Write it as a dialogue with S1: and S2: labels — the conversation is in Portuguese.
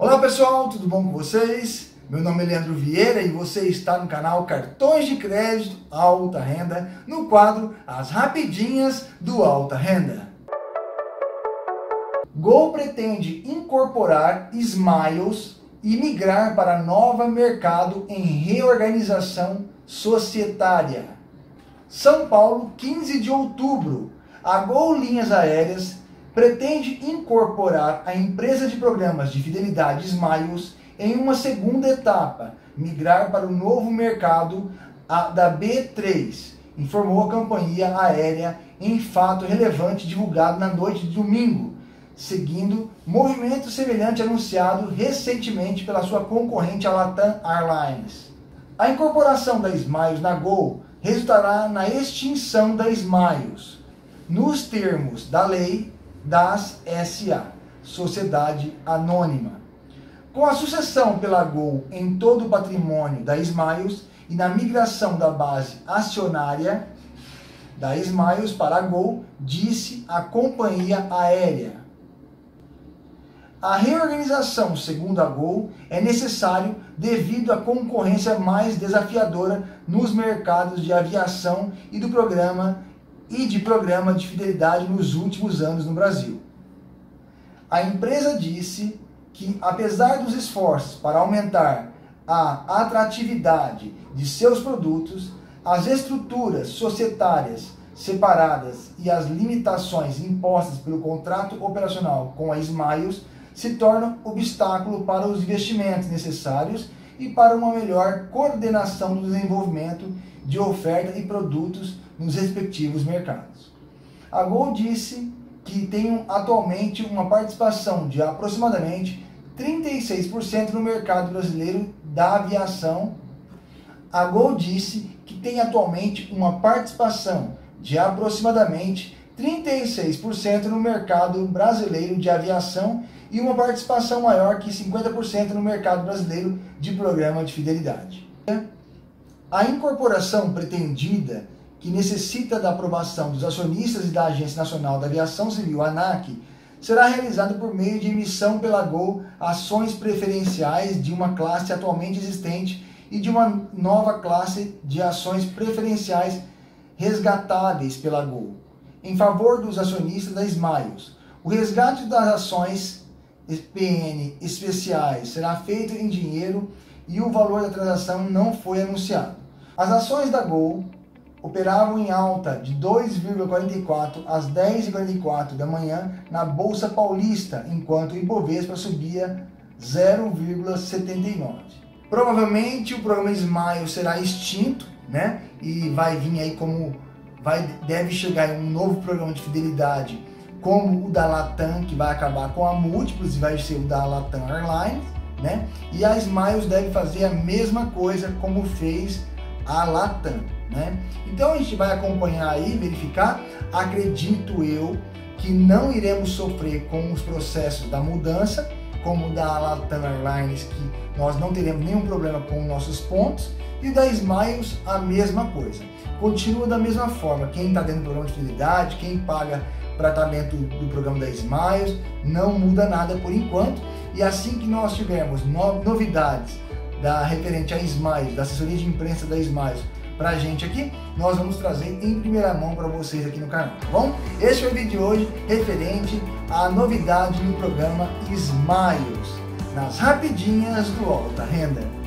S1: Olá pessoal, tudo bom com vocês? Meu nome é Leandro Vieira e você está no canal Cartões de Crédito Alta Renda, no quadro As Rapidinhas do Alta Renda. Gol pretende incorporar Smiles e migrar para novo mercado em reorganização societária. São Paulo, 15 de outubro. A Gol Linhas Aéreas pretende incorporar a empresa de programas de fidelidade Smiles em uma segunda etapa, migrar para o novo mercado da B3, informou a companhia aérea em fato relevante divulgado na noite de domingo, seguindo movimento semelhante anunciado recentemente pela sua concorrente a Latam Airlines. A incorporação da Smiles na Gol resultará na extinção da Smiles, nos termos da lei das SA, Sociedade Anônima. Com a sucessão pela Gol em todo o patrimônio da Smiles e na migração da base acionária da Smiles para a Gol, disse a companhia aérea. A reorganização, segundo a Gol, é necessário devido à concorrência mais desafiadora nos mercados de aviação e do programa e de programa de fidelidade nos últimos anos no Brasil. A empresa disse que, apesar dos esforços para aumentar a atratividade de seus produtos, as estruturas societárias separadas e as limitações impostas pelo contrato operacional com a Smiles se tornam obstáculo para os investimentos necessários e para uma melhor coordenação do desenvolvimento de oferta e produtos nos respectivos mercados. A Gol disse que tem atualmente uma participação de aproximadamente 36% no mercado brasileiro da aviação. A Gol disse que tem atualmente uma participação de aproximadamente 36% no mercado brasileiro de aviação e uma participação maior que 50% no mercado brasileiro de programa de fidelidade. A incorporação pretendida, que necessita da aprovação dos acionistas e da Agência Nacional da Aviação Civil, ANAC, será realizada por meio de emissão pela Gol ações preferenciais de uma classe atualmente existente e de uma nova classe de ações preferenciais resgatáveis pela Gol, em favor dos acionistas da Smiles. O resgate das ações PN especiais será feito em dinheiro e o valor da transação não foi anunciado. As ações da Gol operavam em alta de 2,44 às 10h44 da manhã na Bolsa Paulista, enquanto o Ibovespa subia 0,79. Provavelmente o programa Smile será extinto, né? E vai vir aí como vai deve chegar um novo programa de fidelidade como o da Latam, que vai acabar com a Múltiplos e vai ser o da Latam Airlines, né? E a Smiles deve fazer a mesma coisa como fez a Latam, né? Então a gente vai acompanhar aí, verificar. Acredito eu que não iremos sofrer com os processos da mudança, como da Latam Airlines, que nós não teremos nenhum problema com nossos pontos, e da Smiles a mesma coisa. Continua da mesma forma, quem está dentro do programa de fidelidade, quem paga tratamento do programa da Smiles, não muda nada por enquanto. E assim que nós tivermos novidades da referente à Smiles, da assessoria de imprensa da Smiles, para a gente aqui, nós vamos trazer em primeira mão para vocês aqui no canal, tá bom? Esse foi o vídeo de hoje referente à novidade no programa Smiles, nas rapidinhas do Alta Renda.